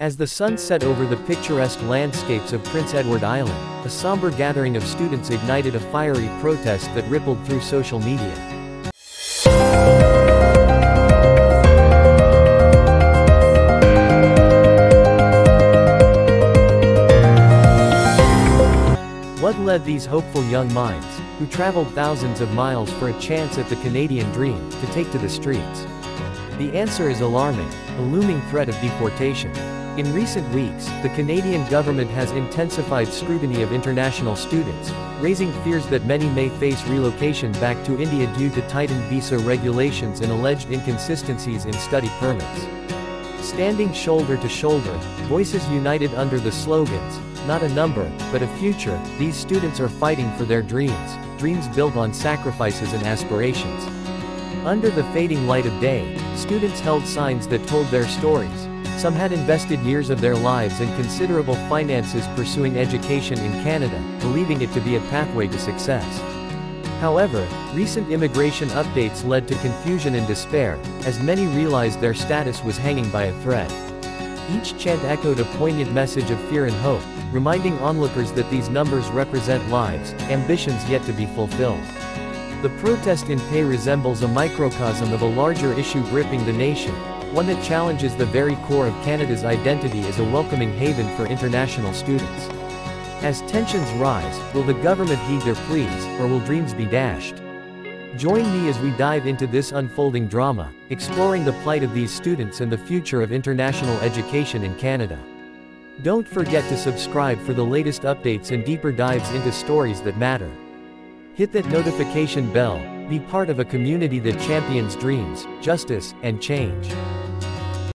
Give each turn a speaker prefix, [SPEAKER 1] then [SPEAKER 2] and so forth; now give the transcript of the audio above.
[SPEAKER 1] As the sun set over the picturesque landscapes of Prince Edward Island, a somber gathering of students ignited a fiery protest that rippled through social media. What led these hopeful young minds, who traveled thousands of miles for a chance at the Canadian dream, to take to the streets? The answer is alarming, a looming threat of deportation. In recent weeks, the Canadian government has intensified scrutiny of international students, raising fears that many may face relocation back to India due to tightened visa regulations and alleged inconsistencies in study permits. Standing shoulder to shoulder, voices united under the slogans, not a number, but a future, these students are fighting for their dreams, dreams built on sacrifices and aspirations. Under the fading light of day, students held signs that told their stories, some had invested years of their lives and considerable finances pursuing education in Canada, believing it to be a pathway to success. However, recent immigration updates led to confusion and despair, as many realized their status was hanging by a thread. Each chant echoed a poignant message of fear and hope, reminding onlookers that these numbers represent lives, ambitions yet to be fulfilled. The protest in PEI resembles a microcosm of a larger issue gripping the nation, one that challenges the very core of Canada's identity as a welcoming haven for international students. As tensions rise, will the government heed their pleas, or will dreams be dashed? Join me as we dive into this unfolding drama, exploring the plight of these students and the future of international education in Canada. Don't forget to subscribe for the latest updates and deeper dives into stories that matter. Hit that notification bell, be part of a community that champions dreams, justice, and change.